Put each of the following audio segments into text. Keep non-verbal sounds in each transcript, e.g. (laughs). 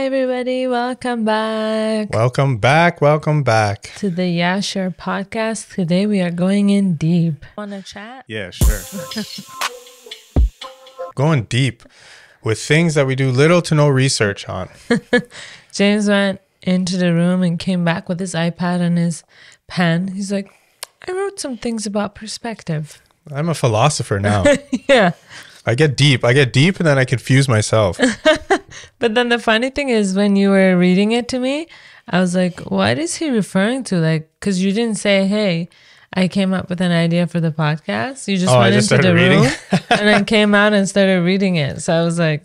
Hi, everybody. Welcome back Welcome back. Welcome back. to the Yeah Sure podcast. Today we are going in deep. Want to chat? Yeah, sure. (laughs) Going deep with things that we do little to no research on. (laughs) James went into the room and came back with his iPad and his pen. He's like, I wrote some things about perspective. I'm a philosopher now. (laughs) yeah. I get deep. I get deep and then I confuse myself. But then the funny thing is, when you were reading it to me, I was like, what is he referring to? Like, because you didn't say, hey, I came up with an idea for the podcast. You just Oh, went just into the reading? room and then came out and started reading it. So I was like,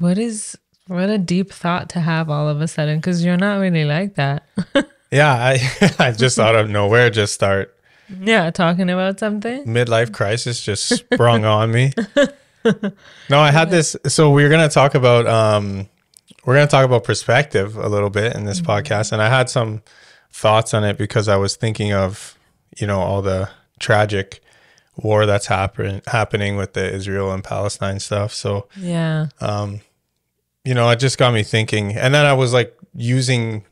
what is, what a deep thought to have all of a sudden, because you're not really like that. (laughs) Yeah, I, (laughs) I just out of nowhere just start. yeah, talking about something. Midlife crisis just sprung on me. (laughs) (laughs) No, I had this. So we're gonna talk about um, we're gonna talk about perspective a little bit in this podcast, and I had some thoughts on it because I was thinking of you know all the tragic war that's happen happening with the Israel and Palestine stuff. So Yeah. you know, it just got me thinking, and then I was like using.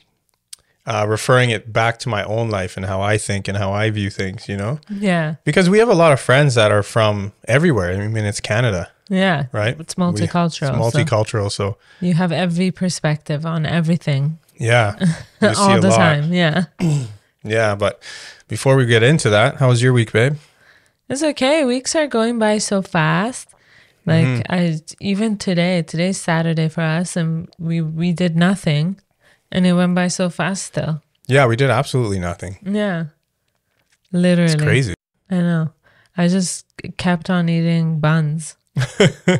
Uh, referring it back to my own life and how I think and how I view things, you know, Yeah. because we have a lot of friends that are from everywhere. I mean, it's Canada. Yeah. right? It's We- multicultural. it's multicultural. So, you have every perspective on everything yeah, (laughs) all the lot. time. Yeah. (clears throat) Yeah, but before we get into that, how was your week, babe? It's okay. Weeks are going by so fast. Like Mm-hmm. I even today, today's Saturday for us and we we did nothing and it went by so fast still. Yeah, we did absolutely nothing. Yeah. Literally. It's crazy. I know. I just kept on eating buns.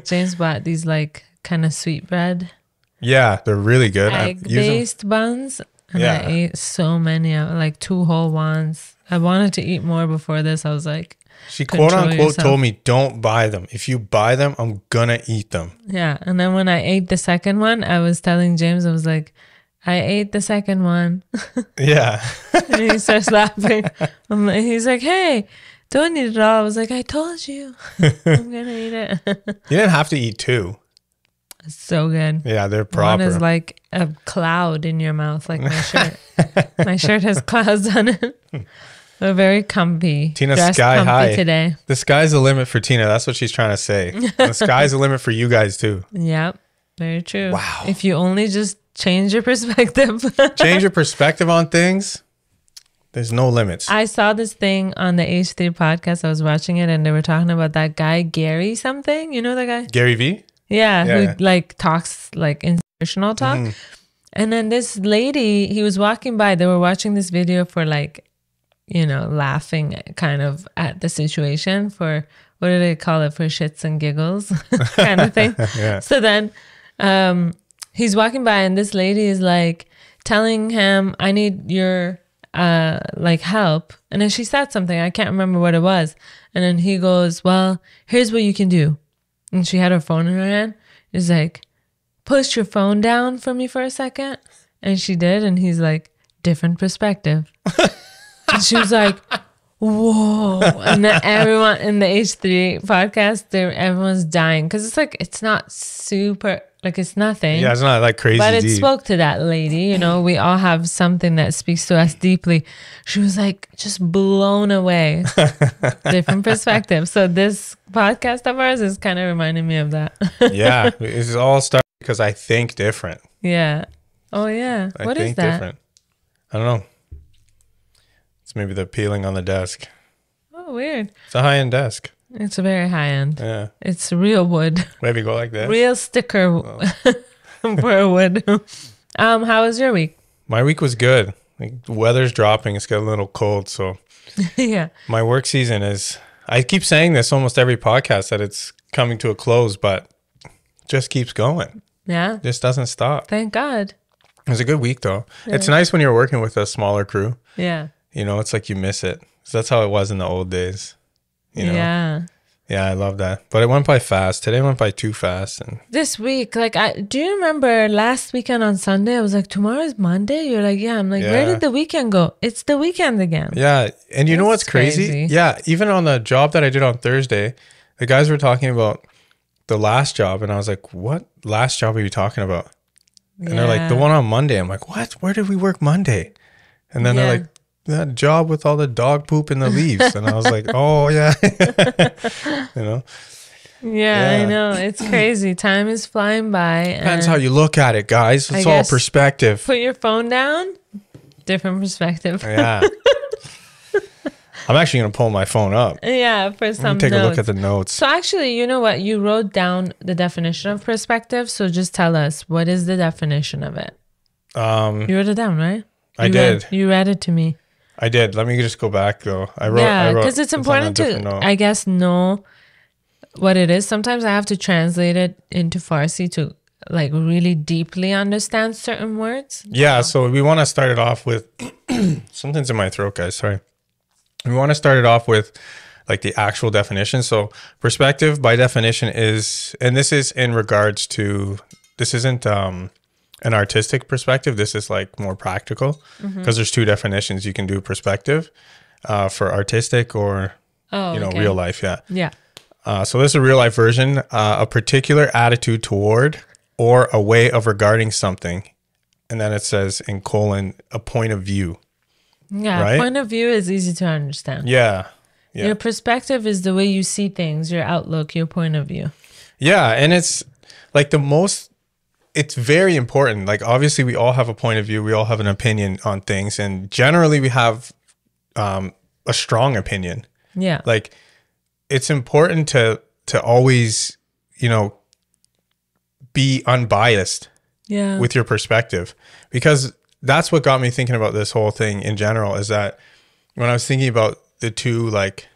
James bought these like kind of sweet bread, Yeah, they're really good. I Egg based buns. And Yeah. I ate so many, of- like two whole ones. I wanted to eat more before this. I was like, She quote unquote yourself. told me, "Don't buy them. If you buy them, I'm gonna eat them." Yeah. And then when I ate the second one, I was telling James, I was like, I ate the second one. (laughs) Yeah, and he starts laughing. Like, he's like, hey, don't eat it all. I was like, I told you. (laughs) I'm going to eat it. (laughs) you didn't have to eat two. it's so good. Yeah, they're One proper. is like a cloud in your mouth, like my shirt. (laughs) my shirt has clouds on it. They're very comfy. Tina, sky high. today. the sky's the limit for Tina. That's what she's trying to say. the sky's the limit for you guys too. Yep. Very true. Wow. If you only just change your perspective. Change your perspective on things. There's no limits. I saw this thing on the H3 podcast. I was watching it and they were talking about that guy, Gary something. You know that guy? Gary V. Yeah, Yeah. who like talks like inspirational talk. Mm-hmm. And then this lady, he was walking by, they were watching this video for like, you know, laughing kind of at the situation for what do they call it? For shits and giggles (laughs) kind of thing. (laughs) Yeah. So then um he's walking by and this lady is like telling him, I need your uh like help. And then she said something, I can't remember what it was. And then he goes, Well, here's what you can do. And she had her phone in her hand. He's like, Push your phone down for me for a second. And she did, and he's like, different perspective. (laughs) and she was like, Whoa. And then everyone in the H3 podcast, everyone's dying. Cause it's like it's not super like it's nothing. Yeah, it's not like crazy But it deep. spoke to that lady, you know. We all have something that speaks to us deeply. She was like just blown away, (laughs) different perspective. So this podcast of ours is kind of reminding me of that. (laughs) yeah, it's all started because I think different. yeah. Oh yeah. I What is that? different. I don't know. It's maybe the peeling on the desk. Oh weird. It's a high end desk. It's a very high end. Yeah. It's real wood, Maybe go like this. real sticker (laughs) for wood. Um, how was your week? My week was good. Like, the weather's dropping. It's getting a little cold. So (laughs) yeah. my work season is, I keep saying this almost every podcast that it's coming to a close, but just keeps going. Yeah. Just doesn't stop. Thank God. It was a good week though. It's nice when you're working with a smaller crew. Yeah. You know, it's like you miss it. So that's how it was in the old days. You know? Yeah. Yeah, I love that. But it went by fast. Today went by too fast. And This week, like, I do you remember last weekend on Sunday? I was like, tomorrow's Monday. You're like, yeah. I'm like, where did the weekend go? It's the weekend again. yeah, and you know what's crazy? crazy. Yeah, even on the job that I did on Thursday, the guys were talking about the last job, and I was like, "What last job are you talking about?" And they're like, the one on Monday. I'm like, what? Where did we work Monday? And then Yeah. they're like, that job with all the dog poop and the leaves. and I was like, (laughs) oh, yeah. (laughs) you know, Yeah, I know. It's crazy. Time is flying by. depends how you look at it, guys. It's all perspective. put your phone down. Different perspective. Yeah. (laughs) I'm actually going to pull my phone up. Yeah, for some me take a look at the notes. So actually, you know what? You wrote down the definition of perspective. So just tell us what is the definition of it. Um, You wrote it down, right? I You did. Read, you read it to me. I did. Let me just go back though. I wrote. Yeah, because it's important to, note. I guess, know what it is. Sometimes I have to translate it into Farsi to like really deeply understand certain words. Yeah, so we want to start it off with (clears throat) something's in my throat, guys. Sorry. We want to start it off with like the actual definition. So, perspective by definition is, and this is in regards to, this isn't um, an artistic perspective. This is like more practical because there's two definitions. You can do perspective uh, for artistic or, Oh, you know, okay. real life. Yeah. Yeah. Uh, so this is a real life version. Uh, a particular attitude toward or a way of regarding something, and then it says in colon a point of view. Yeah. Right? Point of view is easy to understand. Yeah, yeah, Your perspective is the way you see things, your outlook, your point of view. yeah, and it's like the most. It's very important. Like obviously, we all have a point of view. We all have an opinion on things, and generally, we have um, a strong opinion. Yeah. like it's important to to always you know be unbiased Yeah. with your perspective because that's what got me thinking about this whole thing in general is that when i was thinking about the two like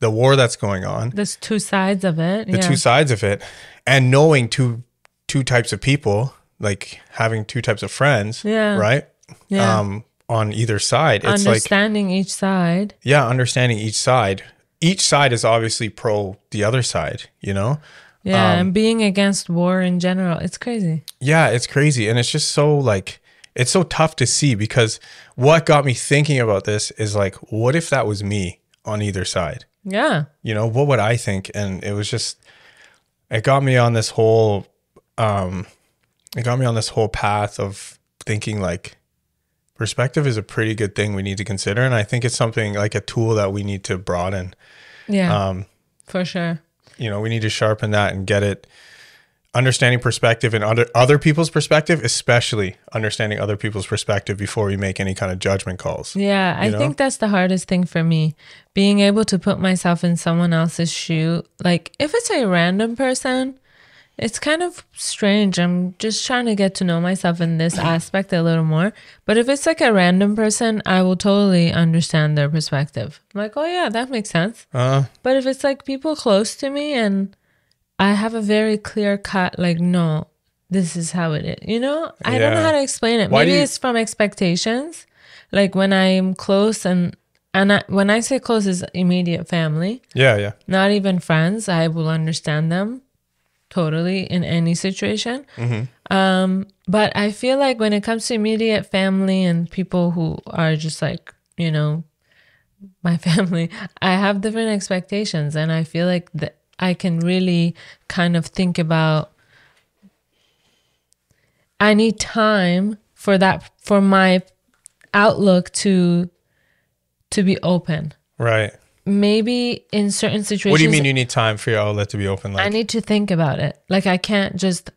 the war that's going on There's two sides of it. the yeah. two sides of it and knowing two two types of people like having two types of friends Yeah. right Yeah. um on either side it's like Understanding each side. yeah understanding each side each side is obviously pro the other side you know Yeah. Um, and being against war in general. It's crazy. yeah it's crazy and it's just so like it's so tough to see because what got me thinking about this is like what if that was me on either side Yeah. you know what would i think and it was just it got me on this whole um it got me on this whole path of thinking like perspective is a pretty good thing we need to consider and i think it's something like a tool that we need to broaden Yeah. um for sure. you know we need to sharpen that and get it understanding perspective and other other people's perspective especially understanding other people's perspective before we make any kind of judgment calls Yeah, I know? think that's the hardest thing for me. Being able to put myself in someone else's shoe. Like if it's a random person, it's kind of strange. I'm just trying to get to know myself in this (clears throat) aspect a little more. But if it's like a random person, I will totally understand their perspective. I'm like, oh yeah, that makes sense. uh But if it's like people close to me and I have a very clear cut, like, no, this is how it is. You know, I don't know how to explain it. Why Maybe you- it's from expectations. Like when I'm close and and I, when I say close is immediate family, yeah yeah not even friends. I will understand them totally in any situation. Um, but I feel like when it comes to immediate family and people who are just like you know my (laughs) family, I have different expectations, and I feel like that I can really kind of think about. I need time for that for my outlook to to be open. right Maybe in certain situations, what do you mean you need time for your outlet to be open like I need to think about it. Like I can't just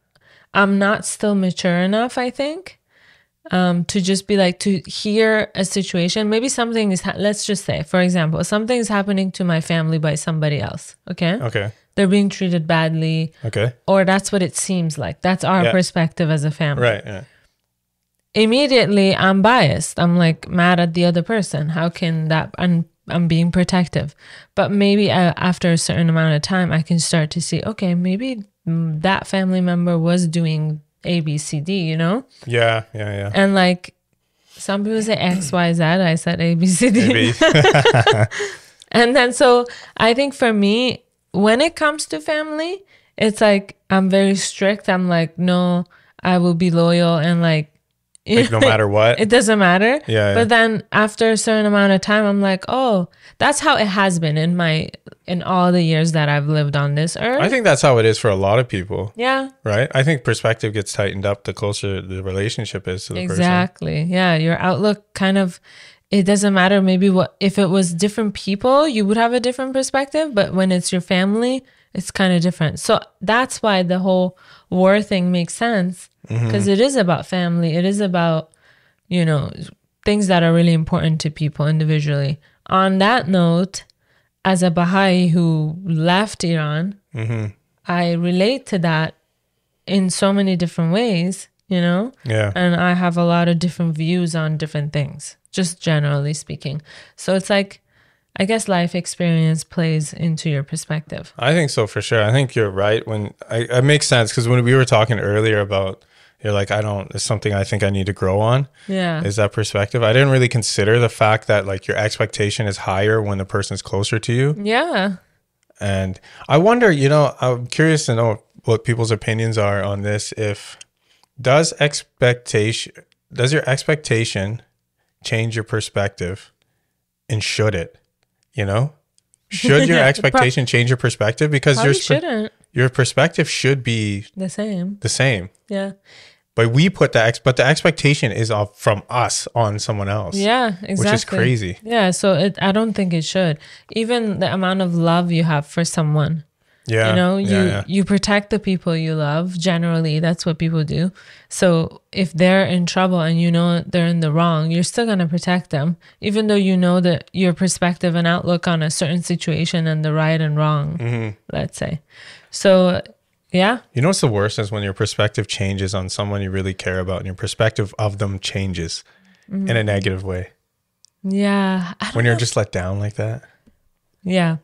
I'm not still mature enough, I think, um, to just be like to hear a situation. Maybe something is let's just say, for example, something is happening to my family by somebody else. Okay, okay they're being treated badly, okay or that's what it seems like. That's our Yeah. perspective as a family. right yeah Immediately, I'm biased. I'm like mad at the other person. How can that? I'm I'm being protective, but maybe uh, after a certain amount of time, I can start to see. Okay, maybe mm, that family member was doing A, B, C, D. You know, yeah yeah yeah and like some people say X, Y, Z. I said A, B, C, D. (laughs) (laughs) And then so I think for me, when it comes to family, it's like I'm very strict. I'm like, no, I will be loyal and like like no matter (laughs) what. it doesn't matter. Yeah, But yeah. then after a certain amount of time, I'm like, oh, that's how it has been in my in all the years that I've lived on this earth. I think that's how it is for a lot of people, yeah, right? I think perspective gets tightened up the closer the relationship is to the person. exactly. Yeah, your outlook kind of. It doesn't matter. Maybe what if it was different people, you would have a different perspective. But when it's your family, it's kind of different. So that's why the whole war thing makes sense because Mm-hmm. about family. It is about you know things that are really important to people individually. On that note, as a Baha'i who left Iran, I relate to that in so many different ways, you know, Yeah. and I have a lot of different views on different things, just generally speaking. So it's like, I guess life experience plays into your perspective. I think so for sure. I think you're right. When I, it makes sense because when we were talking earlier about, you're like, I don't. It's something I think I need to grow on. Yeah. Is that perspective? I didn't really consider the fact that like your expectation is higher when the person's closer to you, yeah. and I wonder. You know, I'm curious to know what people's opinions are on this. If does expectation does your expectation change your perspective, and should it? You know, (laughs) should your expectation change your perspective because Probably your shouldn't. your perspective should be The same. the same. Yeah. But we put the ex, but the expectation is off from us on someone else. Yeah, exactly. which is crazy. Yeah, so it, I don't think it should. Even the amount of love you have for someone, Yeah, you know, you yeah, yeah. you protect the people you love. Generally, that's what people do. So if they're in trouble and you know they're in the wrong, you're still gonna protect them, even though you know that your perspective and outlook on a certain situation and the right and wrong. Mm-hmm. Let's say. So, yeah, You know what's the worst is when your perspective changes on someone you really care about, and your perspective of them changes in Mm-hmm. a negative way. yeah, When you're just let down like that. Yeah,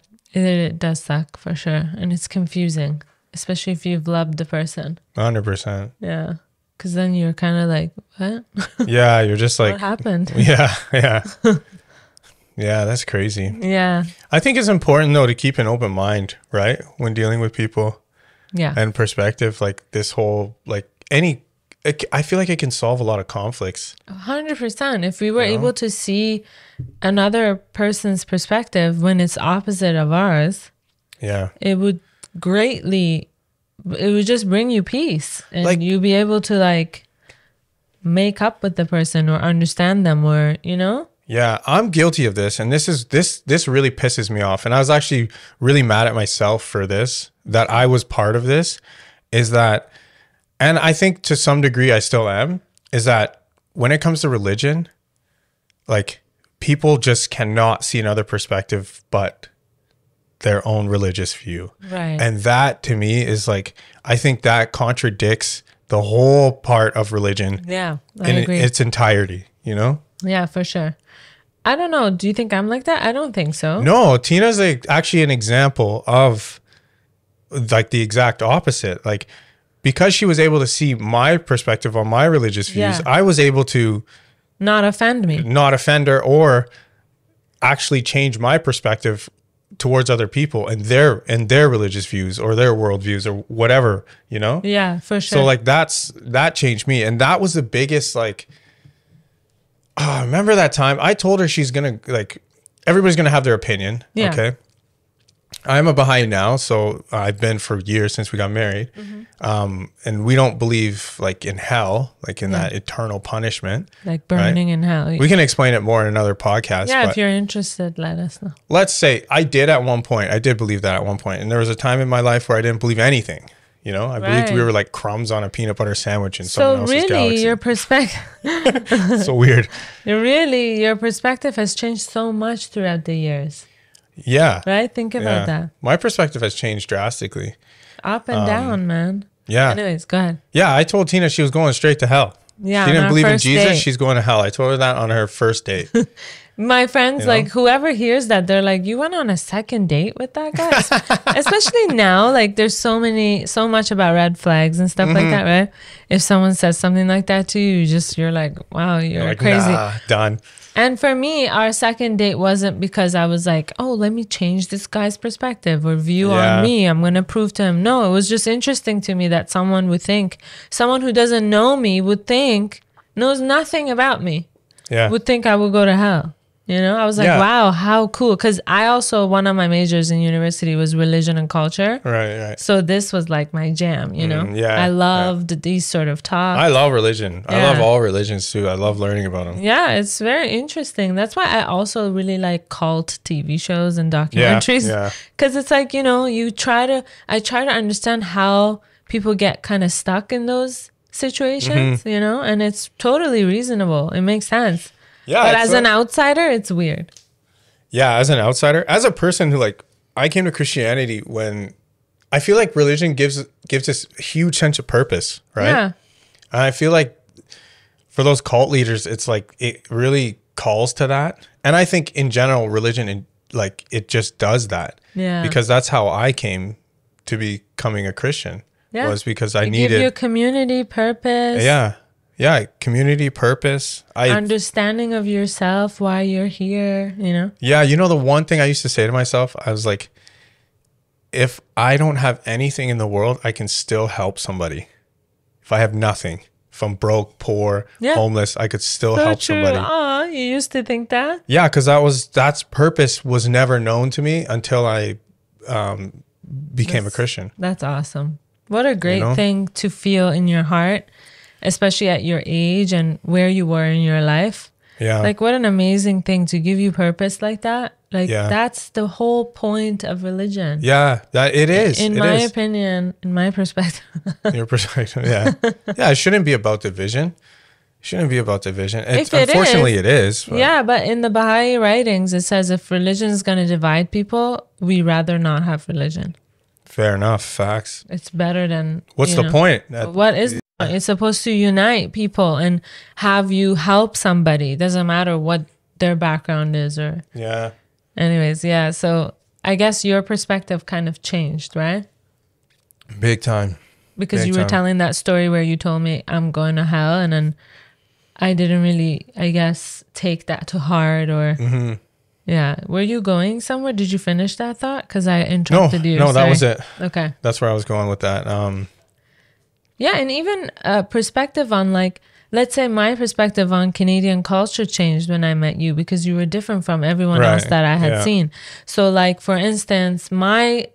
it, it does suck for sure. And it's confusing, especially if you've loved the person. Hundred percent. Yeah. Because then you're kind of like, what? (laughs) Yeah, you're just like, what happened? (laughs) yeah, yeah, yeah. That's crazy. Yeah. I think it's important though to keep an open mind, right, when dealing with people Yeah. and perspective. Like this whole, like any, I feel like it can solve a lot of conflicts. 100%. If we were able to see another person's perspective when it's opposite of ours, Yeah. it would greatly, it would just bring you peace. And Like- you'd be able to like make up with the person or understand them or, you know? Yeah, I'm guilty of this and this is this this really pisses me off and I was actually really mad at myself for this that I was part of this is that and I think to some degree I still am is that when it comes to religion like people just cannot see another perspective but their own religious view. Right. And that to me is like I think that contradicts the whole part of religion yeah. I in agree. its entirety, you know? Yeah, for sure. I don't know. Do you think I'm like that? I don't think so. No, Tina's like actually an example of like the exact opposite. Like because she was able to see my perspective on my religious views, Yeah. I was able to Not offend me. not offend her or actually change my perspective towards other people and their and their religious views or their worldviews or whatever, you know? Yeah, for sure. So like that's that changed me, and that was the biggest like. Oh, remember that time I told her she's gonna like everybody's gonna have their opinion. Yeah. Okay. I'm a Baha'i now, so I've been for years since we got married, Mm-hmm. um, and we don't believe like in hell, like in that eternal punishment. like burning in hell. We can explain it more in another podcast. yeah, if you're interested, let us know. let's say I did at one point. I did believe that at one point, and there was a time in my life where I didn't believe anything. You know, I believed we were like crumbs on a peanut butter sandwich in someone So else's really, galaxy. your perspective, (laughs) so weird. (laughs) really, your perspective has changed so much throughout the years, Yeah. right? Think about Yeah. that. My perspective has changed drastically. Up Um, and down, man. Yeah. Anyways, go ahead. Yeah. I told Tina she was going straight to hell. Yeah, She didn't believe in Jesus. date. She's going to hell. I told her that on her first date. (laughs) My friends, You know? like whoever hears that, they're like, "You went on a second date with that guy." (laughs) Especially now, like there's so many, so much about red flags and stuff Mm-hmm. like that, right? If someone says something like that to you, you just you're like, "Wow, you're like, crazy." nah, done. And for me, our second date wasn't because I was like, "Oh, let me change this guy's perspective or view Yeah. on me. I'm gonna prove to him." No, it was just interesting to me that someone would think, someone who doesn't know me would think knows nothing about me Yeah. would think I would go to hell. You know, I was like, Yeah. wow, how cool. Because I also, one of my majors in university was religion and culture. right, right. So this was like my jam, you know? Mm, yeah, I yeah. loved these sort of talks. I love religion. I love all religions too. I love learning about them. yeah, it's very interesting. That's why I also really like cult TV shows and documentaries. yeah. Because it's like, you know, you try to, I try to understand how people get kind of stuck in those situations, Mm-hmm. you know? And it's totally reasonable. It makes sense. Yeah. But as a- an outsider, it's weird. yeah, as an outsider, as a person who like I came to Christianity when I feel like religion gives gives us a huge sense of purpose, right? Yeah. And I feel like for those cult leaders, it's like it really calls to that. And I think in general, religion and like it just does that. Yeah. Because that's how I came to becoming a Christian. Yeah. Was because I needed give you community purpose. Yeah. Yeah. Community purpose. I Understanding of yourself, why you're here, you know? Yeah, you know the one thing I used to say to myself, I was like, if I don't have anything in the world, I can still help somebody. If I have nothing, if I'm broke, poor, Yeah. homeless, I could still So help true. somebody. Aw, you used to think that? Yeah, because that was that's purpose was never known to me until I um, became a Christian. That's awesome. What a great know? thing to feel in your heart, especially at your age and where you were in your life. Yeah, Like, what an amazing thing to give you purpose like that. Like, Yeah. that's the whole point of religion. yeah, that it is. In It my is. opinion, in my perspective. (laughs) Your perspective. Yeah, (laughs) yeah. It shouldn't be about division. It shouldn't be about division. It's, If it unfortunately, is- it is. but- yeah, but in the Baha'i writings, it says if religion is going to divide people, we rather not have religion. Fair enough. Facts. It's better than. What's the know. point? That- What is? It's supposed to unite people and have you help somebody. Doesn't matter what their background is or yeah. anyways, yeah. So I guess your perspective kind of changed, right? Big time. Because Big you were time. telling that story where you told me I'm going to hell and then I didn't really I guess take that to heart or Mm-hmm. yeah. Were you going somewhere? Did you finish that thought? Because I No, interrupted you. no, that was it. Okay. That's where I was going with that. Um, Yeah, and even a perspective on like, let's say my perspective on Canadian culture changed when I met you because you were different from everyone else that I had yeah. seen. So, like for instance, my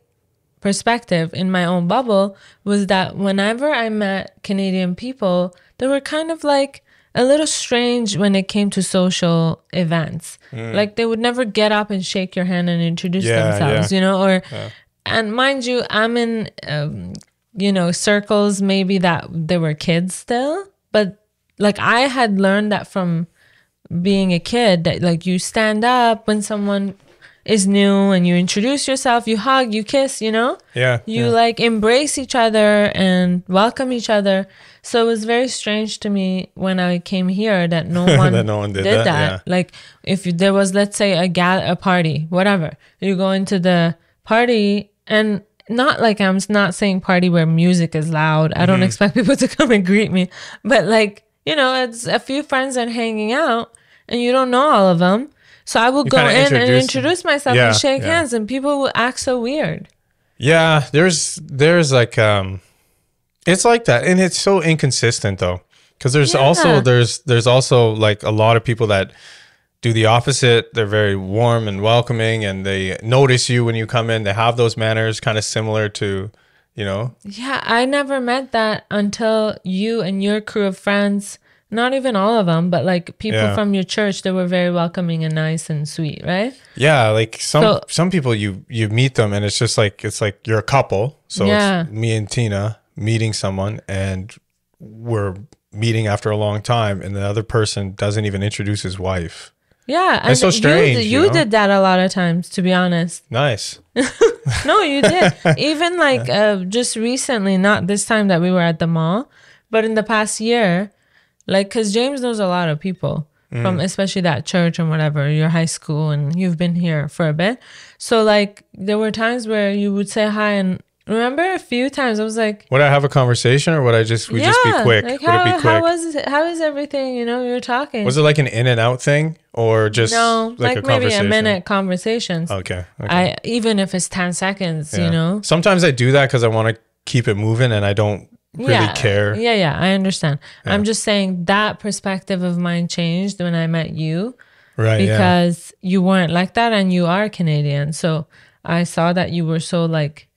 perspective in my own bubble was that whenever I met Canadian people, they were kind of like a little strange when it came to social events. Like they would never get up and shake your hand and introduce Mm. Yeah, themselves, yeah. you know, or and mind you, I'm in um, you know circles maybe that they were kids still, but like I had learned that from being a kid that like you stand up when someone is new and you introduce yourself, you hug, you kiss, you know? yeah. You yeah. like embrace each other and welcome each other. So it was very strange to me when I came here that no (laughs) one, That no one did that, yeah. Like if there was, let's say, a gal, a party, whatever, you go into the party and not like I'm not saying party where music is loud. I Mm-hmm. don't expect (laughs) people to come and greet me, but like you know, it's a few friends and hanging out, and you don't know all of them. So I will go kinda in and introduce- introduce myself Yeah, and shake yeah. hands, and people will act so weird. Yeah, there's there's like um it's like that and it's so inconsistent though cuz there's Yeah. also there's there's also like a lot of people that do the opposite. They're very warm and welcoming and they notice you when you come in. They have those manners kind of similar to, you know. Yeah, I never met that until you and your crew of friends, not even all of them, but like people Yeah. from your church, they were very welcoming and nice and sweet, right? Yeah, like some So- some people you you meet them and it's just like it's like you're a couple. So Yeah. it's me and Tina meeting someone and we're meeting after a long time and the other person doesn't even introduce his wife. Yeah, and so you- strange, You, you know? did that a lot of times, to be honest. (laughs) Nice. No, you did. (laughs) Even like uh, just recently, not this time that we were at the mall, but in the past year, like because James knows a lot of people Mm. from especially that church and whatever your high school, and you've been here for a bit. So like there were times where you would say hi, and remember a few times I was like. Would I have a conversation or would I just we yeah, just be quick? Like would how, it be quick? how was it, how is everything? You know, we were talking. was it like an in and out thing or just no, like, like, a maybe a minute conversations. Okay. okay. I even if it's ten seconds, Yeah. you know. Sometimes I do that because I want to keep it moving and I don't really care. Yeah, yeah, I understand. I'm just saying that perspective of mine changed when I met you Right. yeah. because you weren't like that and you are Canadian. So I saw that you were so like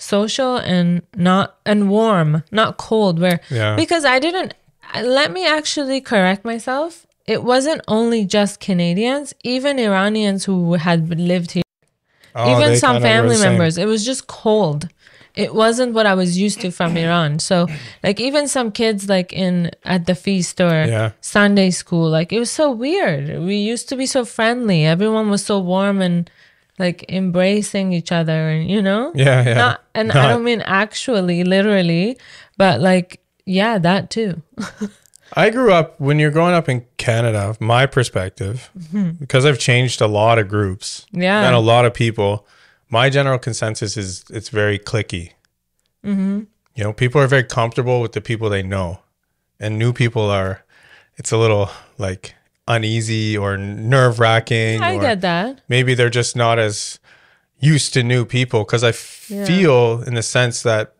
social and not and warm, not cold where Yeah. because I didn't let me actually correct myself. It wasn't only just Canadians, even Iranians who had lived here. Oh, even some family members. It was just cold. It wasn't what i was used to from (clears throat) iran. So like even some kids like in at the feast or Yeah. sunday school like it was so weird. We used to be so friendly. Everyone was so warm and like embracing each other and you know Yeah, yeah. not and i don't mean actually literally but like yeah that too I grew up when you're growing up in Canada, my perspective, because I've changed a lot of groups Mm-hmm. Yeah. and a lot of people. My general consensus is it's very clicky. Mm-hmm. You know, people are very comfortable with the people they know, and new people are. It's a little like uneasy or nerve wracking. i or get that maybe they're just not as used to new people because I feel in the sense that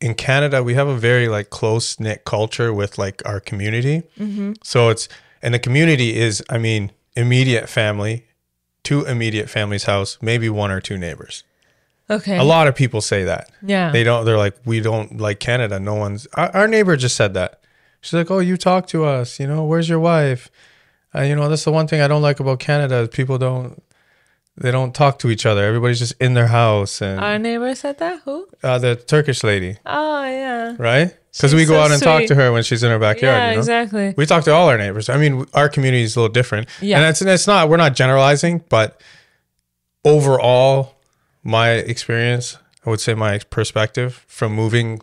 in Canada we have a very like close knit culture with like our community. Mm-hmm. So it's and the community is I mean immediate family, two immediate families' house, maybe one or two neighbors. okay A lot of people say that yeah they don't. They're like we don't like Canada. No one's. Our, our neighbor just said that. She's like, oh, you talk to us. You know, where's your wife? Uh, you know, that's the one thing I don't like about Canada. is People don't. They don't talk to each other. Everybody's just in their house and our neighbor said that who uh, the Turkish lady, oh yeah right? Because we go so out and talk to her when she's in her backyard. yeah you know? exactly We talk to all our neighbors. I mean, our community is a little different. Yeah. And it's, it's not, we're not generalizing, but overall, my experience, I would say my perspective from moving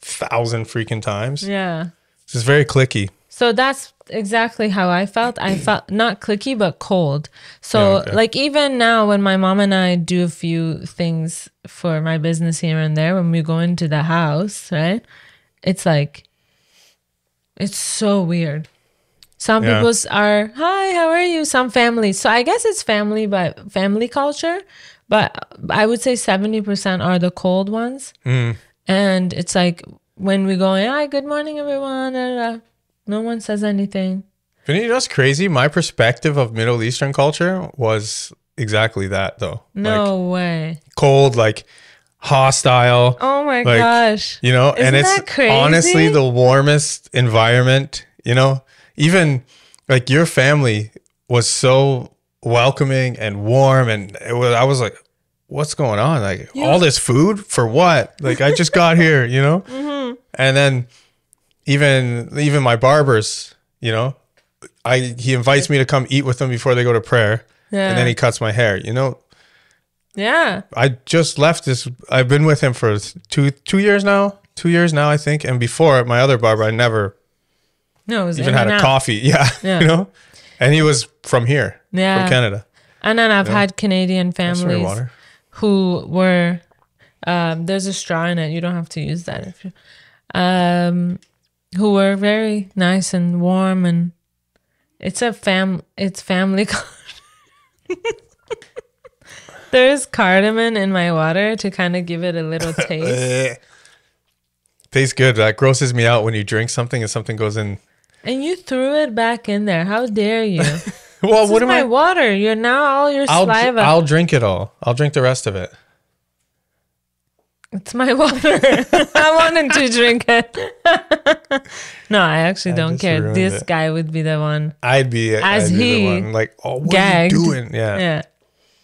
thousand freaking times, yeah It's very clicky. So that's exactly how I felt. I felt not clicky, but cold. So, Yeah, okay. like, even now, when my mom and I do a few things for my business here and there, when we go into the house, right? It's like, it's so weird. Some Yeah. people's are, hi, how are you? Some families. So, I guess it's family, but family culture. But I would say 70% are the cold ones. Mm. And it's like when we go, hi, good morning, everyone. da, da, da." No one says anything. But you know what's crazy? My perspective of Middle Eastern culture was exactly that, though. No Like way. cold, like hostile. Oh my like, gosh. you know and Isn't it's that crazy? honestly the warmest environment you know even like your family was so welcoming and warm and it was i was like what's going on like all this food for what like i just got here you know (laughs) Mm-hmm. and then even even my barbers you know i he invites me to come eat with them before they go to prayer Yeah. and then he cuts my hair you know yeah. I just left this. I've been with him for two two years now. Two years now, I think. And before my other barber, I never No, even had a out. coffee. (laughs) Yeah, Yeah. you know. And he was from here, Yeah. from Canada. And then I've had Canadian families water. who were um, there's a straw in it. You don't have to use that if you um who were very nice and warm and it's a fam it's family (laughs) There's cardamom in my water to kind of give it a little (laughs) taste. Eh. Tastes good. That grosses me out when you drink something and something goes in. And you threw it back in there. How dare you? (laughs) Well, This what is am my I? water. You're now all your I'll, dr- saliva. I'll drink it all. I'll drink the rest of it. It's my water. (laughs) I wanted to drink it. (laughs) no, I actually don't care. This it. guy would be the one. I'd be As I'd be he the one. like, oh, what gagged. are you doing? Yeah.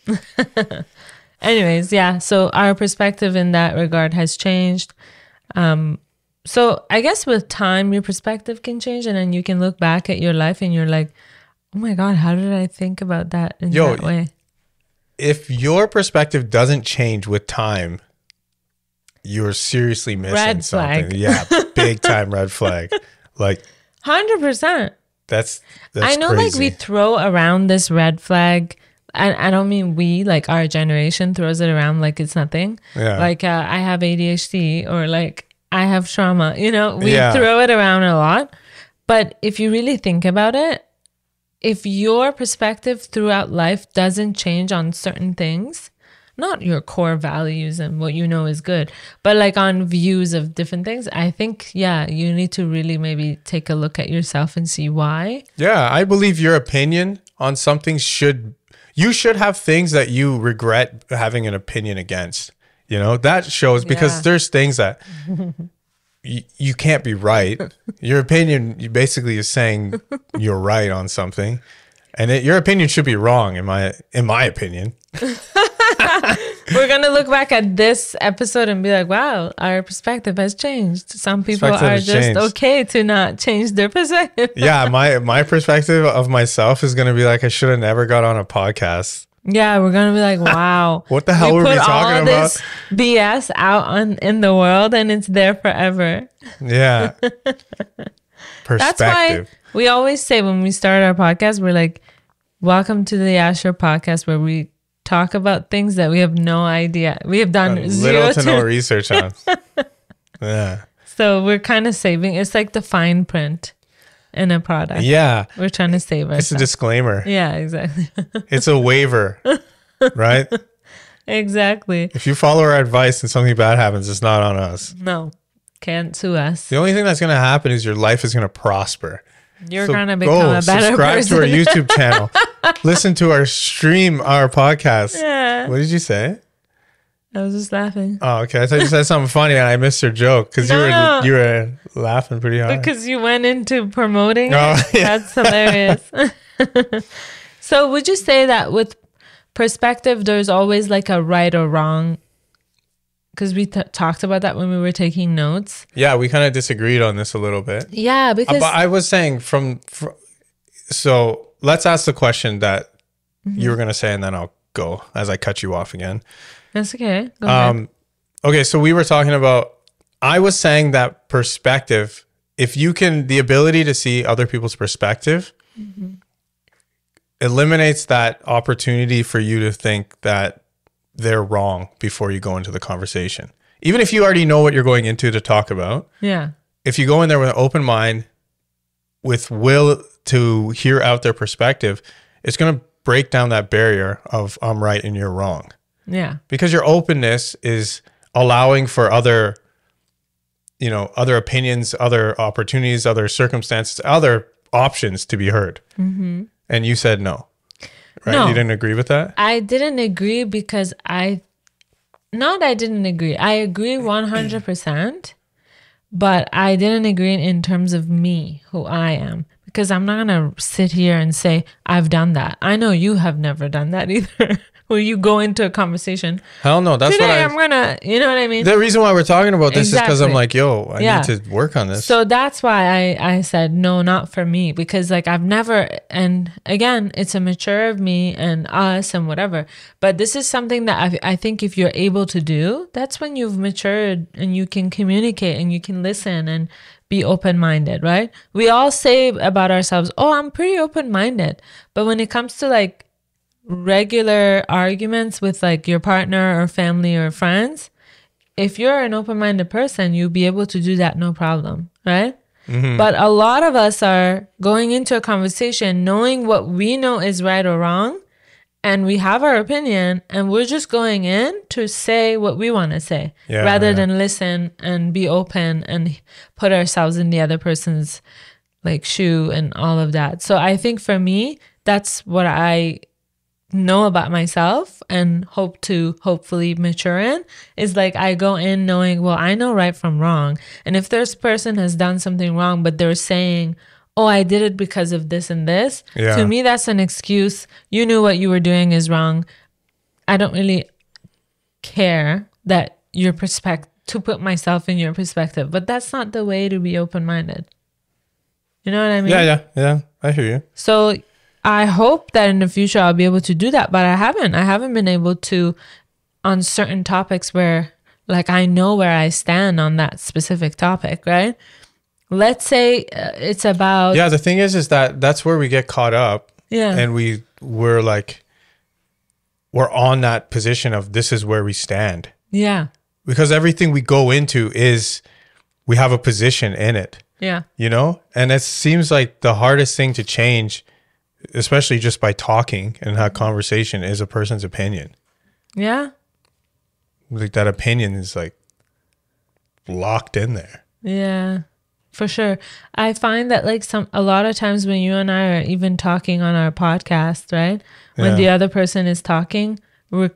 Yeah. (laughs) Anyways, yeah. So our perspective in that regard has changed. Um, so I guess with time, your perspective can change, and then you can look back at your life and you're like, "Oh my god, how did I think about that in Yo, that way?" If your perspective doesn't change with time, you're seriously missing Red something. flag. Yeah, big time red flag. (laughs) Like Hundred percent. that's that's I know, crazy. like we throw around this red flag. And I don't mean we, like our generation throws it around like it's nothing. Yeah. Like uh, I have ADHD or like I have trauma. You know, we Yeah. throw it around a lot. But if you really think about it, if your perspective throughout life doesn't change on certain things, not your core values and what you know is good, but like on views of different things. I think, yeah, you need to really maybe take a look at yourself and see why. Yeah, I believe your opinion on something should you should have things that you regret having an opinion against. You know, that shows because Yeah. there's things that (laughs) you, you can't be right. Your opinion you basically is saying (laughs) you're right on something. And it, your opinion should be wrong in my in my opinion. (laughs) (laughs) We're gonna look back at this episode and be like, "Wow, our perspective has changed." Some people are just changed. okay to not change their perspective. (laughs) Yeah, my (laughs) my perspective of myself is going to be like I should have never got on a podcast. Yeah, we're gonna be like, "Wow, What the hell were we talking about? this BS out on in the world, and it's there forever." Yeah. That's why Perspective. we always say when we start our podcast, we're like, "Welcome to the Yeah Sure podcast," where we talk about things that we have no idea. We have done zero Little to to no research on. (laughs) Yeah. So we're kind of saving. It's like the fine print in a product. Yeah. We're trying to save It's a disclaimer. yeah, exactly. (laughs) It's a waiver, right? exactly. If you follow our advice and something bad happens, it's not on us. No, can't sue us. The only thing that's going to happen is your life is going to prosper. You're So gonna become a better subscribe person. to our YouTube channel. (laughs) Listen to our stream, our podcast. yeah, What did you say? I was just laughing Oh, okay. I thought you said something funny and I missed your joke because you were no. you were laughing pretty hard. because you went into promoting. Oh, yeah. That's hilarious. (laughs) so would you say that with perspective, there's always like a right or wrong? Because we t- talked about that when we were taking notes. yeah, we kind of disagreed on this a little bit. Yeah, because But I was saying from, fr so let's ask the question that Mm-hmm. you were going to say and then I'll go as I cut you off again. that's okay. Go ahead. Um, okay, so we were talking about. I was saying that perspective. If you can, the ability to see other people's perspective Mm-hmm. eliminates that opportunity for you to think that they're wrong before you go into the conversation. Even if you already know what you're going into to talk about, Yeah. if you go in there with an open mind, with will to hear out their perspective, it's going to break down that barrier of I'm right and you're wrong Yeah. because your openness is allowing for other you know other opinions other opportunities other circumstances other options to be heard mm-hmm. and you said no right No. you didn't agree with that I didn't agree because I, not I didn't agree. I agree 100%, but I didn't agree in terms of me, who I am. Because I'm not going to sit here and say, I've done that. I know you have never done that (laughs) either. Where you go into a conversation. hell no that's Today what I'm going to, you know what I mean? the reason why we're talking about this is because i'm like yo i Yeah. need to work on this So that's why I, I said no, not for me because like I've never and again it's a mature of me and us and whatever. But this is something that I, I think if you're able to do, that's when you've matured and you can communicate and you can listen and be open minded, right? We all say about ourselves, oh, I'm pretty open minded, but when it comes to like regular arguments with like your partner or family or friends, if you're an open minded person, you'll be able to do that no problem, right? Mm-hmm. But a lot of us are going into a conversation knowing what we know is right or wrong, and we have our opinion, and we're just going in to say what we want to say Yeah, rather yeah. than listen and be open and put ourselves in the other person's like shoe and all of that. So I think for me, that's what I know about myself and hope to hopefully mature in is like I go in knowing, well, I know right from wrong. And if this person has done something wrong, but they're saying, oh, I did it because of this and this, Yeah. to me, that's an excuse. You knew what you were doing is wrong. I don't really care that your perspective, to put myself in your perspective, but that's not the way to be open minded. You know what I mean? yeah yeah yeah i hear you So I hope that in the future I'll be able to do that, but I haven't. I haven't been able to on certain topics where like I know where I stand on that specific topic, right? Let's say uh, it's about yeah the thing is is that that's where we get caught up yeah. and we we're like we're on that position of this is where we stand yeah. because everything we go into is we have a position in it Yeah. you know and it seems like the hardest thing to change especially just by talking and how conversation is a person's opinion Yeah. like that opinion is like locked in there. Yeah, for sure. I find that like some a lot of times when you and I are even talking on our podcast, right? When Yeah. the other person is talking, we're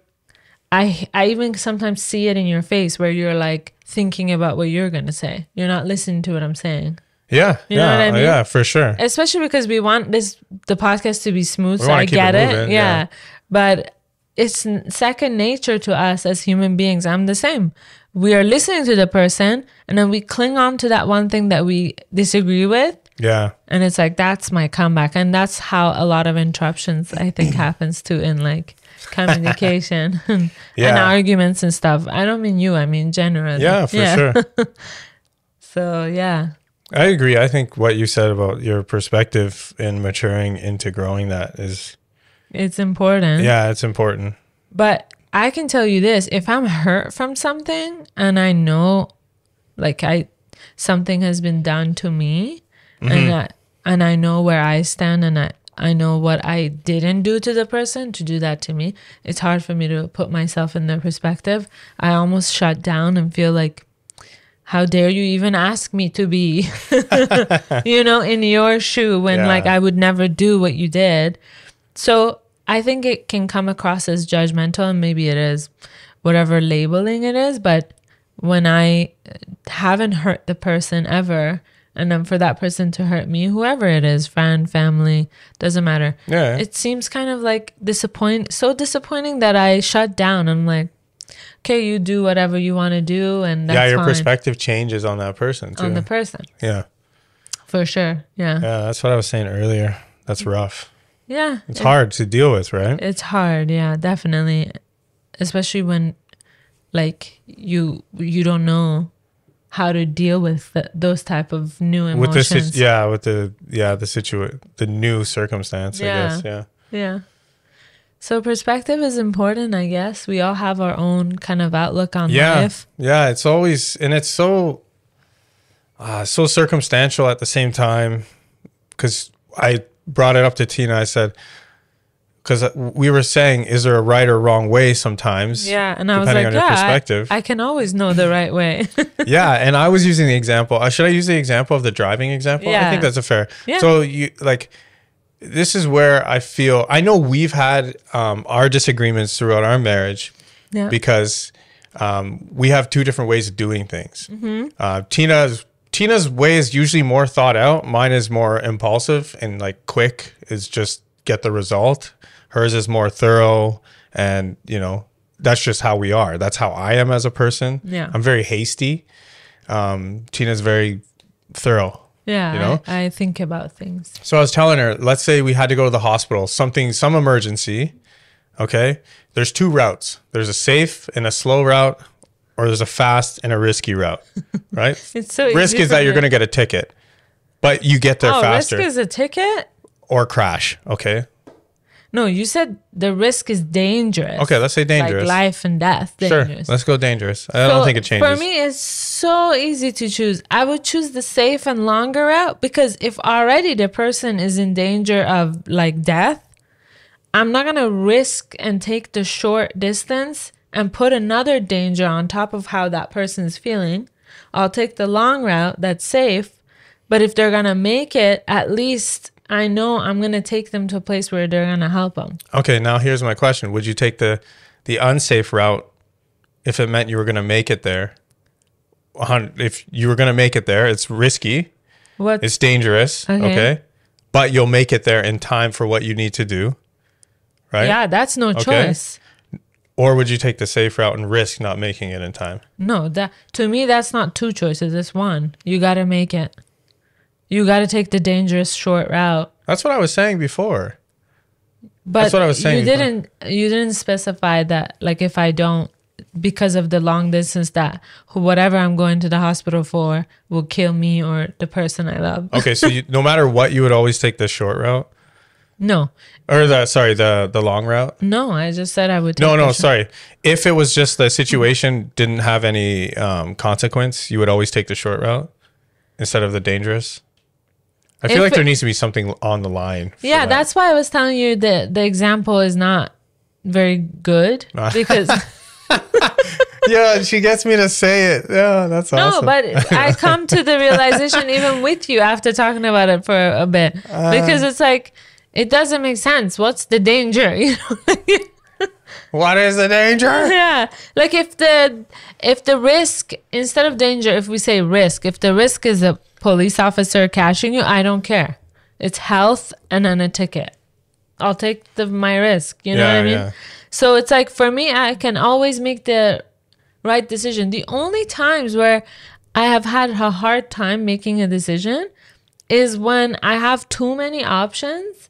I I even sometimes see it in your face where you're like thinking about what you're gonna say. You're not listening to what I'm saying. Yeah, You know yeah, what I mean? yeah, for sure. Especially because we want this the podcast to be smooth. We So I it get it. moving, yeah. yeah. But it's second nature to us as human beings. I'm the same. We are listening to the person and then we cling on to that one thing that we disagree with. Yeah, And it's like that's my comeback. And that's how a lot of interruptions I think (clears throat) happens too in like communication (laughs) and, and arguments and stuff. I don't mean you, I mean generally. yeah, for sure. (laughs) So yeah. I agree. I think what you said about your perspective in maturing into growing that is, It's important. yeah, it's important. But I can tell you this, if I'm hurt from something and I know like I something has been done to me and mm-hmm. I, and I know where I stand and I I know what I didn't do to the person to do that to me. It's hard for me to put myself in their perspective. I almost shut down and feel like how dare you even ask me to be (laughs) you know in your shoe when Yeah. like I would never do what you did. So I think it can come across as judgmental, and maybe it is, whatever labeling it is. But when I haven't hurt the person ever, and then for that person to hurt me, whoever it is, friend, family, doesn't matter. Yeah. It seems kind of like disappoint, so disappointing that I shut down. I'm like, okay, you do whatever you want to do, and that's yeah, your fine perspective changes on that person too. on the person yeah, for sure. Yeah, yeah, that's what I was saying earlier. That's rough. Yeah. It's hard to deal with, right? It's hard, yeah, definitely. Especially when like you you don't know how to deal with th those type of new With emotions. this, yeah, with the yeah the situa the new circumstance, I Yeah. guess. Yeah, Yeah. So perspective is important, I guess. We all have our own kind of outlook on yeah, life. yeah. It's always and it's so uh, so circumstantial at the same time because I brought it up to Tina. I said because we were saying, is there a right or wrong way sometimes? Yeah, and I was like, yeah, I- perspective. I, can always know the right way. (laughs) yeah, and I was using the example. Uh, should I use the example of the driving example? Yeah. I think that's a fair. Yeah. So you like this is where I feel I know we've had um, our disagreements throughout our marriage yeah. because um, we have two different ways of doing things. Mm-hmm. Uh, Tina's Tina's way is usually more thought out. Mine is more impulsive and like quick. Is just get the result. Hers is more thorough, and you know that's just how we are. That's how I am as a person. Yeah. I'm very hasty. Um, Tina's very thorough. yeah, you know? I, I think about things. So I was telling her, let's say we had to go to the hospital, something, some emergency. Okay. There's two routes. There's a safe and a slow route, or there's a fast and a risky route. (laughs) Right? It's so risk is that you're going to get a ticket, but you get there Oh, faster risk is a ticket? or crash. Okay. No, you said the risk is dangerous. Okay. Let's say dangerous. Like life and death. sure. Let's go dangerous. I don't think it changes. For me, it's so easy to choose. I would choose the safe and longer route because if already the person is in danger of like death, I'm not gonna risk and take the short distance and put another danger on top of how that person's feeling. I'll take the long route that's safe, but if they're gonna make it, at least I know I'm gonna take them to a place where they're gonna help them. Okay, now here's my question: Would you take the the unsafe route if it meant you were going to make it there? If you were going to make it there, it's risky, What? it's dangerous. Okay. Okay. but you'll make it there in time for what you need to do, right? Yeah, that's no choice. Or would you take the safe route and risk not making it in time? No, that to me that's not two choices. It's one. You got to make it. You got to take the dangerous short route. That's what I was saying before. But That's what I was saying You before. didn't. You didn't specify that. Like if I don't, because of the long distance, that whatever I'm going to the hospital for will kill me or the person I love. Okay, so you, no matter what, you would always take the short route No, or the sorry the the long route. no. I just said I would. Take No, no, sorry. If it was just the situation didn't have any um, consequence, you would always take the short route instead of the dangerous. I feel If like there it- needs to be something on the line. Yeah, that. that's why I was telling you that the example is not very good (laughs) because (laughs) yeah, she gets me to say it. Yeah, that's No, awesome. but (laughs) I come to the realization even with you after talking about it for a bit Uh. because it's like it doesn't make sense. What's the danger? (laughs) You know? what is the danger? (laughs) yeah, like if the if the risk instead of danger, if we say risk, if the risk is a police officer catching you, I don't care. It's health and then a ticket. I'll take the my risk. You know Yeah, what I mean? yeah. So it's like for me, I can always make the right decision. The only times where I have had a hard time making a decision is when I have too many options.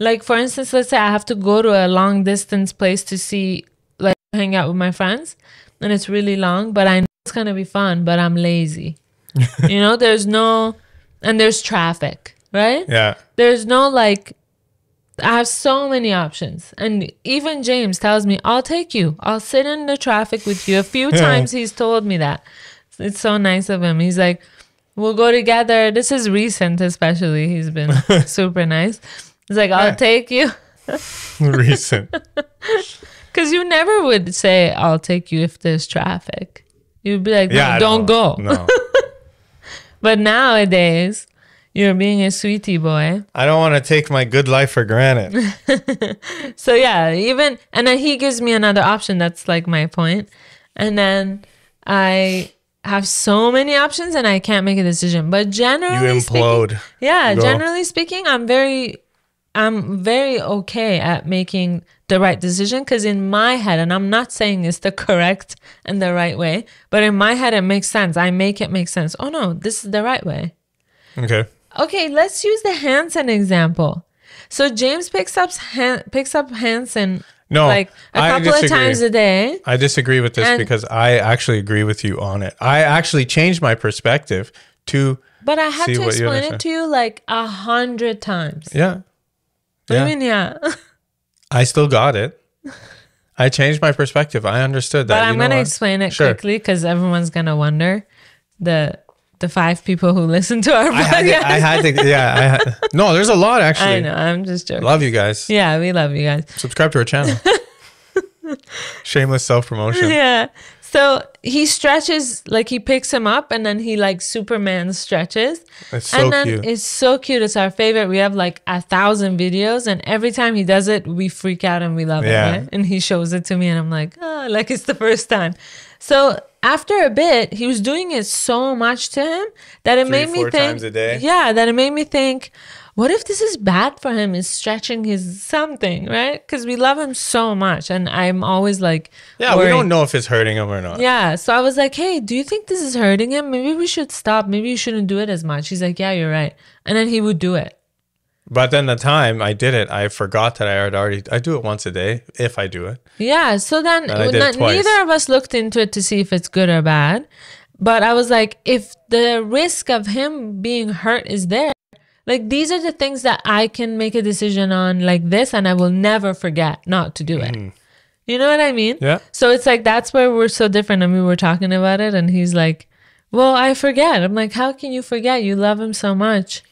Like for instance, let's say I have to go to a long distance place to see like hang out with my friends and it's really long, but I know it's gonna be fun, but I'm lazy. (laughs) you know, there's no and there's traffic, right? Yeah. There's no like I have so many options. And even James tells me, I'll take you. I'll sit in the traffic with you. A few (laughs) times he's told me that. It's so nice of him. He's like, We'll go together. This is recent, especially. He's been (laughs) super nice. He's like, I'll Yeah. take you. (laughs) Recent. (laughs) Because you never would say, I'll take you if there's traffic. You'd be like, no, Yeah. I don't go. No. (laughs) But nowadays, you're being a sweetie boy. I don't want to take my good life for granted. So yeah, even and then he gives me another option. That's like my point. And then I have so many options and I can't make a decision. But You generally speaking, implode. yeah, Go. generally speaking, I'm very I'm very okay at making the right decision because in my head, and I'm not saying it's the (laughs) correct and the right way, but in my head it makes sense. I make it make sense. Oh no, this is the right way. Okay. Okay, let's use the Hanson example. So James picks up Han- picks up Hanson No, like a I couple of times a day. I disagree with this And- because I actually agree with you on it. I actually changed my perspective to But I had to explain it to you like a hundred times. yeah. Yeah. do you mean, yeah? (laughs) I still got it. I changed my perspective. I understood that. but I'm gonna explain it Sure. quickly because everyone's gonna wonder the the five people who (laughs) listen to our I had, to, podcast. I had to. Yeah. I had, no, there's a lot (laughs) actually. I know. I'm just joking. Love you guys. yeah, we love you guys. Subscribe to our channel. Shameless self promotion. Yeah. So he stretches like he picks him up and then he like Superman stretches. It's so and then cute. it's so cute. It's our favorite. We have like a thousand videos, and every time he does it, we freak out and we love Yeah. it. Right? And he shows it to me, and I'm like, oh, like it's the first time. So after a bit, he was doing it so much to him that it Three, made me four think. times a day? Yeah, that it made me think. What if this is bad for him? Is stretching his something right? Because we love him so much, and I'm always like, yeah, we don't know if it's hurting him or not. Yeah. So I was like, hey, do you think this is hurting him? Maybe we should stop. Maybe you shouldn't do it as much. He's like, yeah, you're right. And then he would do it. But then the time I did it, I forgot that I had already. I do it once a day if I do it. Yeah. So then And I did it n- neither of us looked into it to see if it's good or bad. But I was like, if the risk of him being hurt is there, like these are the things that I can make a decision on like this, and I will never forget not to do it. Mm-hmm. You know what I mean? Yeah. So it's like that's where we're so different. And we were talking about it, and he's like, "Well, I forget." I'm like, "How can you forget? You love him so much."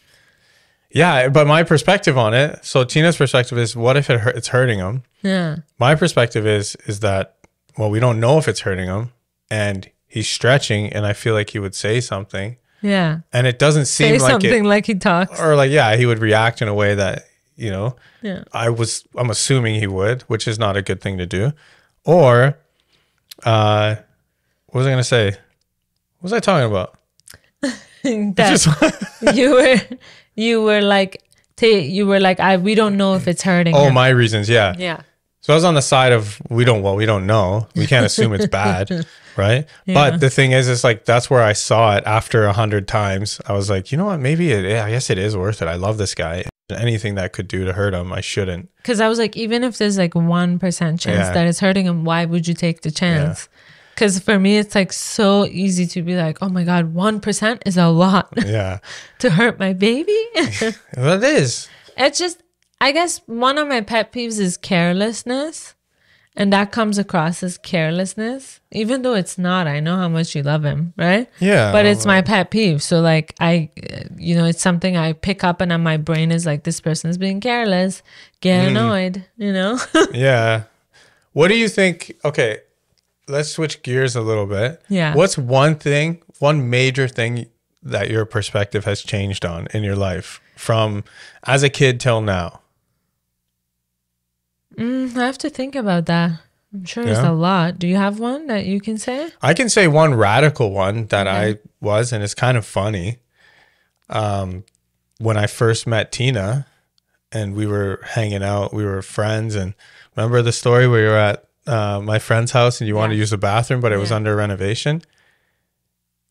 Yeah, but my perspective on it. So Tina's perspective is, what if it hurt, it's hurting him? Yeah. My perspective is is that well, we don't know if it's hurting him, and he's stretching, and I feel like he would say something, Yeah. and it doesn't seem Say like something it, like he talks. or like yeah, he would react in a way that you know. Yeah. I was I'm assuming he would, which is not a good thing to do. Or uh what was I gonna say? What was I talking about? (laughs) that (laughs) you were you were like you were like I we don't know if it's hurting oh my reasons, yeah. Yeah. So I was on the side of we don't well, we don't know. We can't assume it's bad, (laughs) right? But the thing is, it's like that's where I saw it after a hundred times. I was like, you know what? Maybe it. Yeah, I guess it is worth it. I love this guy. Anything that could do to hurt him, I shouldn't. Because I was like, even if there's like one percent chance Yeah. that it's hurting him, why would you take the chance? Because for me, it's like so easy to be like, oh my god, one percent is a lot (laughs) Yeah, to hurt my baby. (laughs) well, it is. it's just, I guess one of my pet peeves is carelessness, and that comes across as carelessness, even though it's not. I know how much you love him, right? Yeah, but it's my pet peeve. So like I, you know, it's something I pick up, and then my brain is like, this person's being careless. Get Mm. annoyed, you know. (laughs) yeah. What do you think? Okay, let's switch gears a little bit. Yeah. What's one thing, one major thing that your perspective has changed on in your life from as a kid till now? Mm, I have to think about that. I'm sure there's Yeah. a lot. Do you have one that you can say? I can say one radical one that I was, and it's kind of funny. Um, when I first met Tina, and we were hanging out, we were friends, and remember the story where you were at uh, my friend's house and you wanted to use the bathroom, but it was under renovation.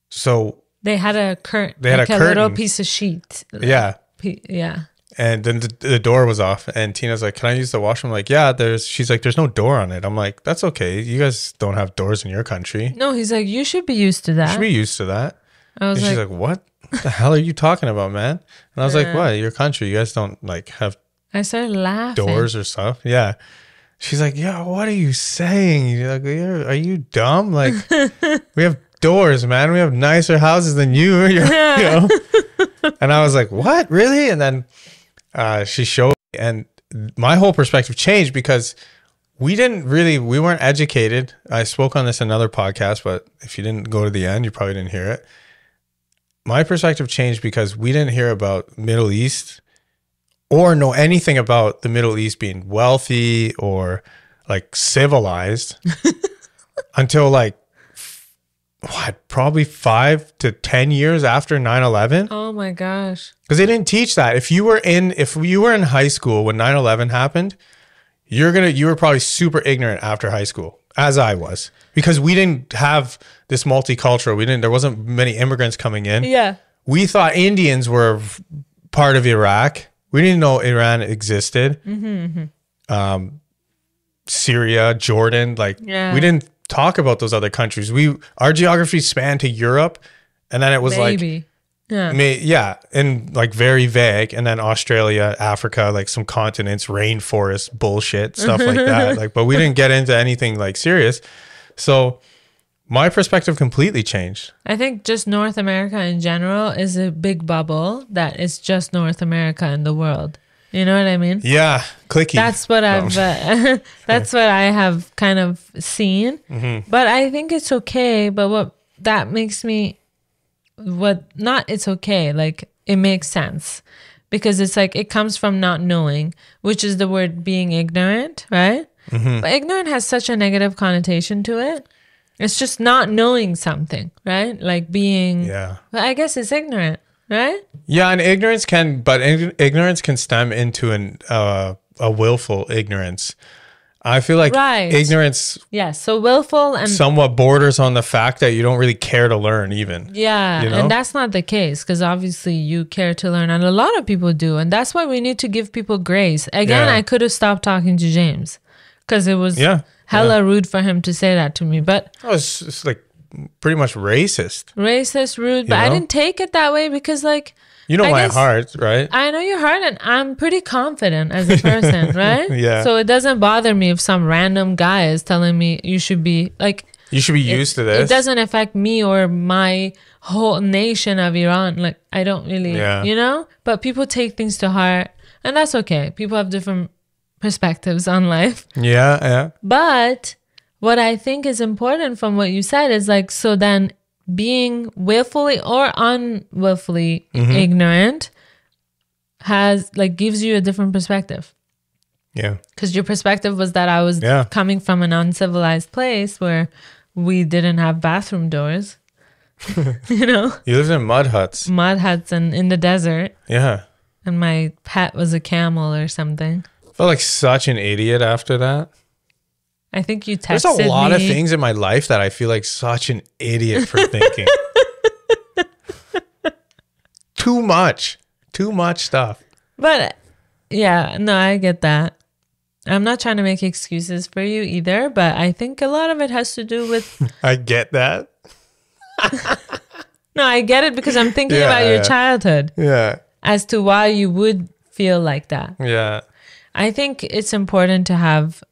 So They had a curtain. They had like a little curtain. piece of sheet. yeah, Pe- yeah. And then the, the door was off, and Tina's like, "Can I use the washroom?" I'm like, "Yeah." There's. She's like, "There's no door on it." I'm like, "That's okay. You guys don't have doors in your country. No, he's like, you should be used to You that. should be used to that." I was And she's like, like, "What the hell are you talking about, man?" And I was like, "What? Your country? You guys don't like have I started laughing. doors or stuff?" Yeah. She's like, "Yeah, what are you saying? You're like, "You're- are you dumb? Like, (laughs) we have doors, man. We have nicer houses than you. (laughs) You know?" (laughs) and I was like, "What? Really?" And then uh, she showed, me, and my whole perspective changed because we didn't really, we weren't educated. I spoke on this in another podcast, but if you didn't go to the end, you probably didn't hear it. My perspective changed because we didn't hear about Middle East or know anything about the Middle East being wealthy or like civilized (laughs) until like what probably five to ten years after 9-11 Oh my gosh. because they didn't teach that. If you were in if you were in high school when 9-11 happened you're gonna you were probably super ignorant after high school as i was. Because we didn't have this multicultural. We didn't there wasn't many immigrants coming in. Yeah. we thought indians were part of iraq. We didn't know iran existed. Um, syria jordan like Yeah. we didn't talk about those other countries we our geography spanned to europe and then it was like Maybe. yeah. May, yeah, and like very vague, and then Australia, Africa, like some continents, rainforest bullshit, stuff like (laughs) that. Like, but we didn't get into anything like serious. So my perspective completely changed. I think just North America in general is a big bubble that is just North America in the world. You know what I mean? Yeah, clicky. That's what I've. Uh, (laughs) (laughs) that's what I have kind of seen. Mm-hmm. But I think it's okay. But what that makes me, what not it's okay. Like it makes sense because it's like it comes from not knowing, which is the word being ignorant, right? Mm-hmm. But ignorant has such a negative connotation to it. It's just not knowing something, right? Like being. yeah. I guess it's ignorant, right? Yeah, and ignorance can, but ig- ignorance can stem into an uh, a willful ignorance. I feel like Right. ignorance Yeah, So willful and somewhat borders on the fact that you don't really care to learn, even. Yeah, You know? and that's not the case because obviously you care to learn, and a lot of people do, and that's why we need to give people grace. Again, Yeah. I could have stopped talking to James because it was Yeah, hella rude for him to say that to me, but Oh, it's, it's like pretty much racist. racist, rude. But I didn't take it that way because, like, You know I my guess- heart, right? I know your heart, and I'm pretty confident as a person, (laughs) right? Yeah. So it doesn't bother me if some random guy is telling me you should be like You should be used to this. It doesn't affect me or my whole nation of Iran. Like I don't really, Yeah. you know. But people take things to heart, and that's okay. People have different perspectives on life. Yeah, yeah. But what I think is important from what you said is like so then being willfully or unwillfully Mm-hmm. ignorant has like gives you a different perspective Yeah. because your perspective was that I was Yeah. coming from an uncivilized place where we didn't have bathroom doors. (laughs) you know, You lived in mud huts. mud huts and in the desert, Yeah. and my pet was a camel or something. I felt like such an idiot after that. I think you texted There's a lot of things in my life that I feel like such an idiot for (laughs) thinking. Too much. Too much stuff. But yeah, no, I get that. I'm not trying to make excuses for you either, but I think a lot of it has to do with (laughs) I get that. (laughs) no, I get it because I'm thinking Yeah, about your yeah. childhood Yeah. as to why you would feel like that. Yeah. I think it's important to have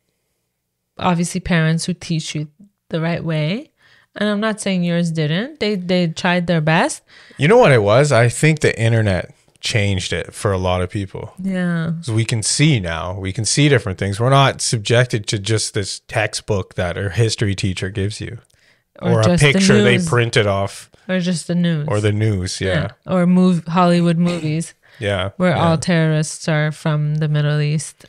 obviously parents who teach you the right way. And I'm not saying yours didn't. They they tried their best. You know what it was? I think the internet changed it for a lot of people. Yeah. we can see now, we can see different things. We're not subjected to just this textbook that a history teacher gives you or, a just the picture they printed off or just the news. or the news. Yeah. Or move Hollywood movies Yeah. where yeah. all terrorists are from the Middle East.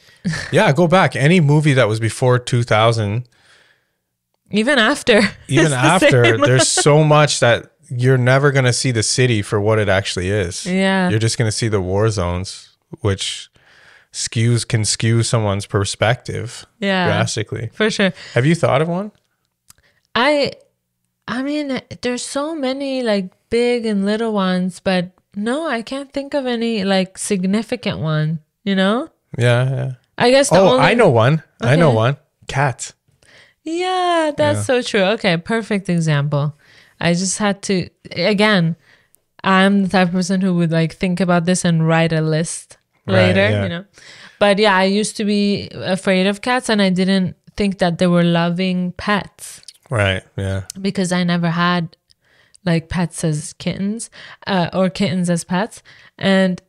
Yeah, go back. Any movie that was before 2000, Even after. (laughs) even it's the after, there's so much that you're never going to see the city for what it actually is. Yeah. You're just going to see the war zones, which skews can skew someone's perspective Yeah. drastically. For sure. Have you thought of one? I I mean there's so many like big and little ones, but no, I can't think of any like significant one, you know? Yeah, yeah. I guess the Oh, only I know one. I know one. Cats. Yeah, that's Yeah. so true. Okay, perfect example. I just had to again, I'm the type of person who would like think about this and write a list Right, later, yeah. you know. But yeah, I used to be afraid of cats and I didn't think that they were loving pets Right. Yeah. because I never had like pets as kittens uh, or kittens as pets. And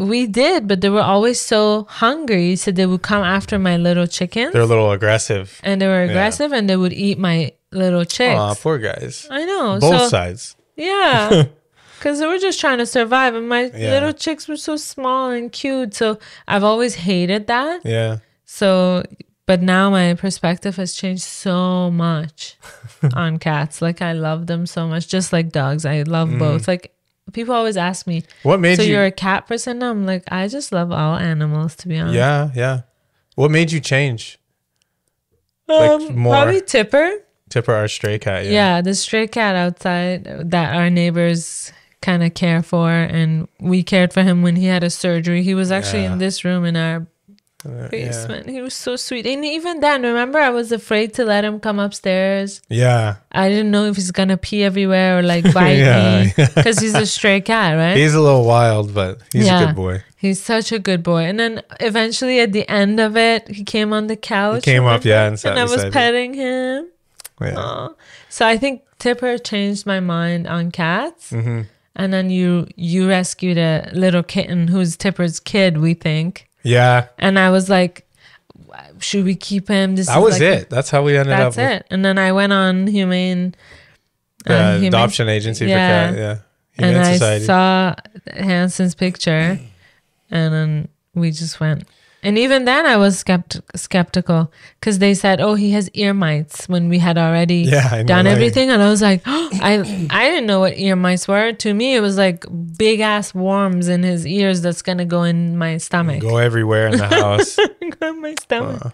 we did, but they were always so hungry. So they would come after my little chickens They're a little aggressive. and they were aggressive and they would eat my little chicks. Aw, poor guys. I know. Both so, sides. Yeah. (laughs) Because they were just trying to survive. And my Yeah. little chicks were so small and cute. So I've always hated that. Yeah. So, but now my perspective has changed so much (laughs) on cats. Like I love them so much, just like dogs. I love mm. both. Like people always ask me, What made "So you? So you, are a cat person?" I'm like, I just love all animals, to be honest. yeah. Yeah. What made you change? like um, more- probably Tipper. Tipper, our stray cat. Yeah. Yeah. the stray cat outside that our neighbors kind of care for, and we cared for him when he had a surgery. He was actually Yeah. in this room in our Uh, yeah. basement. He was so sweet, and even then, remember, I was afraid to let him come upstairs. Yeah. I didn't know if he's gonna pee everywhere or like (laughs) bite Yeah, me because he's a stray cat, right? He's a little wild, but he's a good boy. He's such a good boy. And then eventually, at the end of it, he came on the couch. came up, yeah, and and I was petting him. Yeah. So I think Tipper changed my mind on cats. Mm-hmm. And then you you rescued a little kitten who's Tipper's kid, we think. Yeah. And I was like, should we keep him? This That was like it. That's how we ended That's up with it. And then I went on humane. the uh, Humane- adoption agency Yeah. for cat. Yeah. Humane and Humane I Society. saw Hanson's picture, and then we just went. And even then, I was skept- skeptical because they said, "Oh, he has ear mites." When we had already Yeah, done like- everything, and I was like, (gasps) "I I didn't know what ear mites were." To me, it was like big ass worms in his ears that's gonna go in my stomach. Go everywhere in the house. (laughs) go in my stomach.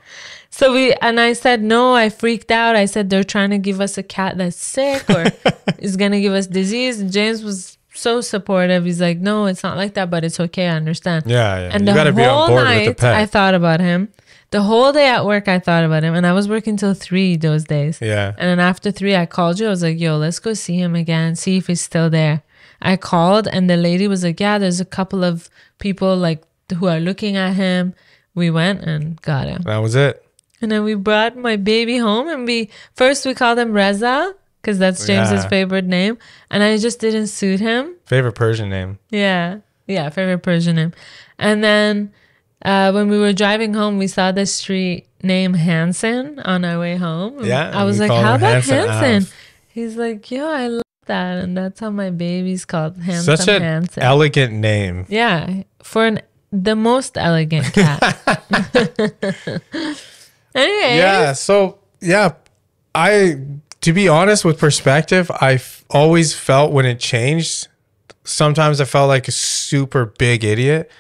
So we and I said no. I freaked out. I said they're trying to give us a cat that's sick or (laughs) is gonna give us disease. And James was so supportive. He's like, no, it's not like that, but it's okay. I understand. Yeah, yeah. And you the got to be on whole board with the night, pet. I thought about him. The whole day at work, I thought about him, and I was working till three those days. yeah. And then after three, I called you. I was like, yo, let's go see him again, see if he's still there. I called, and the lady was like, yeah, there's a couple of people like who are looking at him. We went and got him. That was it. And then we brought my baby home, and we first we called him Reza because that's James's Yeah. favorite name, and I just didn't suit him. Favorite Persian name. Yeah, yeah, favorite Persian name. And then uh, when we were driving home, we saw the street name Hanson on our way home. Yeah, I was like, "How about Hanson Hanson?" He's like, "Yo, I love that," and that's how my baby's called Handsome Such an elegant name. yeah, for an the most elegant cat. (laughs) (laughs) anyway, Yeah. So yeah, I to be honest with perspective, I always felt when it changed. Sometimes I felt like a super big idiot,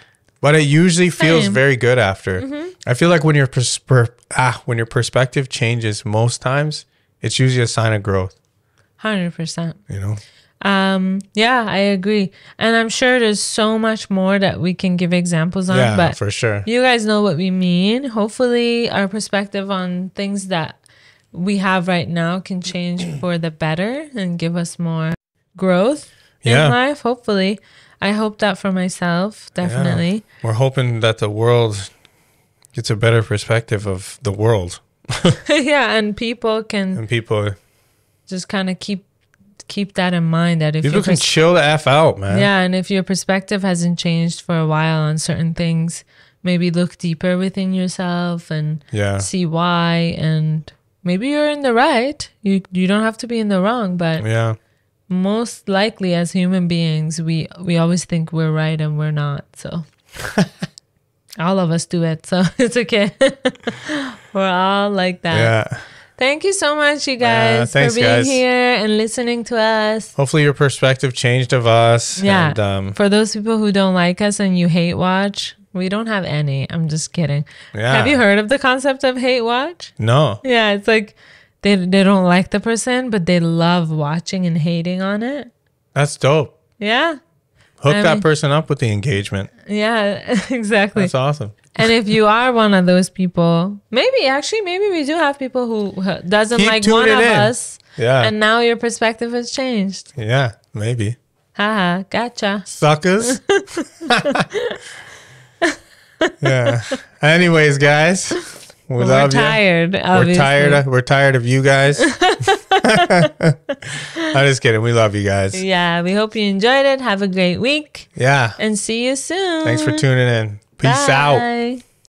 but it usually feels Same. very good after. I feel like when your pers- per- ah when your perspective changes, most times it's usually a sign of growth. hundred percent. You know. Um, yeah, I agree, and I'm sure there's so much more that we can give examples on. Yeah, but for sure. you guys know what we mean. Hopefully, our perspective on things that we have right now can change (clears throat) for the better and give us more growth Yeah. in life. Hopefully, I hope that for myself, definitely. We're hoping that the world gets a better perspective of the world (laughs) (laughs) Yeah, and people can and people. just kind of keep keep that in mind that if People can chill the f out, man. yeah, and if your perspective hasn't changed for a while on certain things, maybe look deeper within yourself and Yeah. see why and maybe you're in the right. You you don't have to be in the wrong, but Yeah. most likely as human beings we we always think we're right and we're not so (laughs) all of us do it so (laughs) it's okay (laughs) we're all like that Yeah. thank you so much you guys thanks, for being guys. here and listening to us Hopefully your perspective changed of us. yeah And, um, for those people who don't like us and you hate watch we don't have any i'm just kidding yeah. have you heard of the concept of hate watch No. yeah it's like they, they don't like the person but they love watching and hating on it That's dope. yeah Hook I that mean- person up with the engagement. Yeah, (laughs) exactly. That's awesome. and if you are one of those people, maybe actually, maybe we do have people who doesn't Keep like one of in. us, Yeah. and now your perspective has changed. yeah. Maybe. Haha, gotcha. Suckers. (laughs) (laughs) yeah. Anyways, guys, we We're love you. tired. We're tired. Of, we're tired of you guys. (laughs) I'm just kidding. We love you guys. Yeah, we hope you enjoyed it. Have a great week, Yeah. and see you soon. Thanks for tuning in. Peace out. Bye.